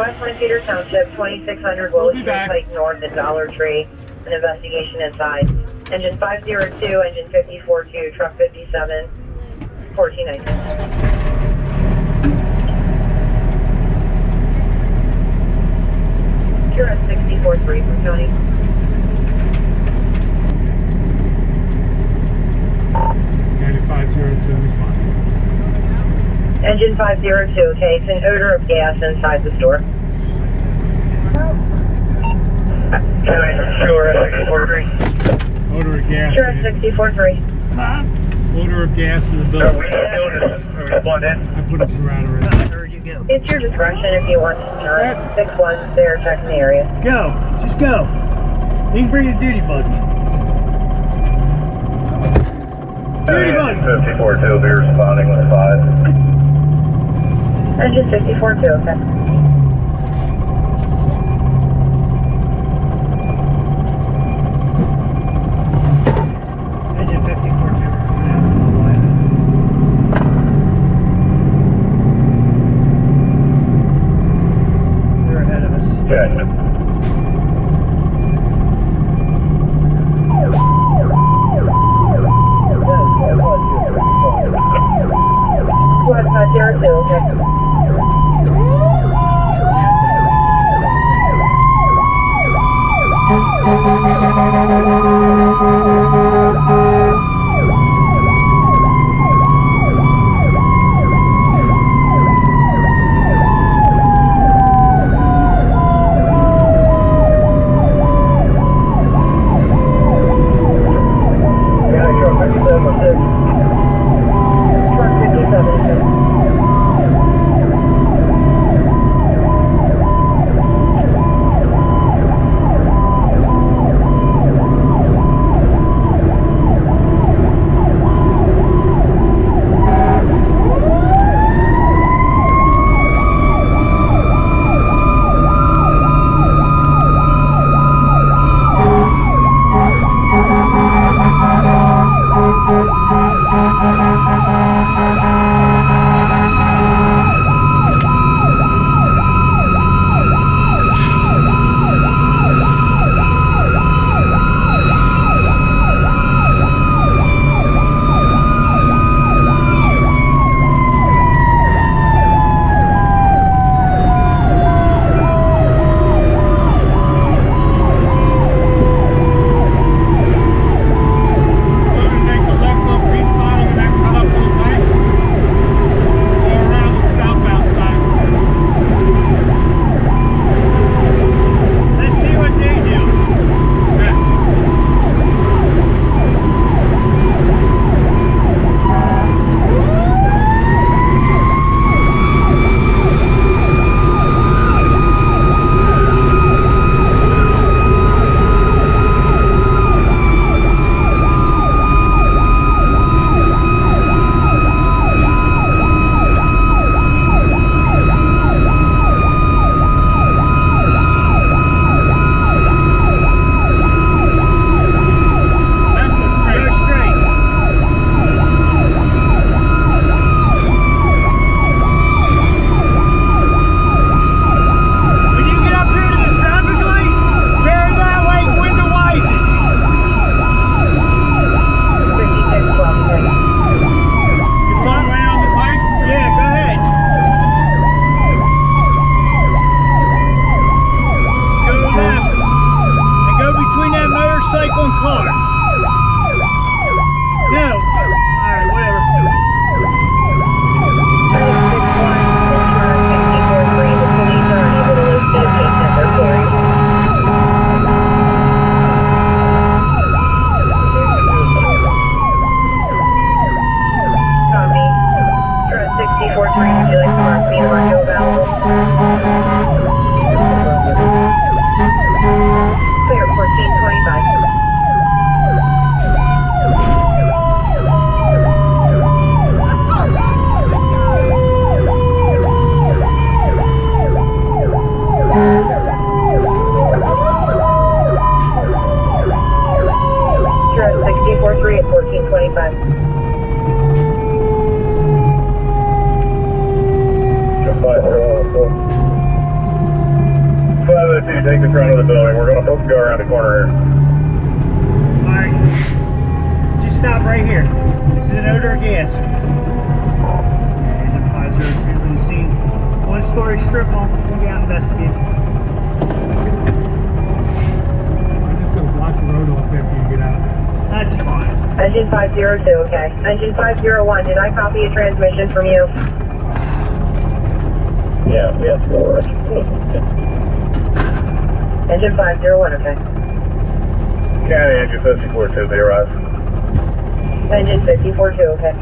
West Lampeter Township, 2600 Willow Street back. Pike North at Dollar Tree. An investigation inside. Engine 502, engine 542, truck 57, 1419. You're at 64.3 from Tony. Ninety-five zero two responding. Engine 502, okay, it's an odor of gas inside the store. Sure, 64.3. Odor of gas. Sure, at 64.3. Odor of gas in the building. we put a around already. It's your discretion if you want one, they're checking the area. Go. Just go. You duty. Duty buggy. 54 2 be responding with 5. Engine sixty-four two, okay. Değerli. Take the front of the building. We're gonna go around the corner here. Alright. Just stop right here. This is an odor of gas. And the 503 from the scene. One story strip mall. We'll be out investigating. I'm just gonna block the road off after you get out. That's fine. Engine 502, okay. Engine 501, did I copy a transmission from you? Yeah, yeah, four. Engine 501, okay. County engine 54 2, they arrive. Engine 542, okay.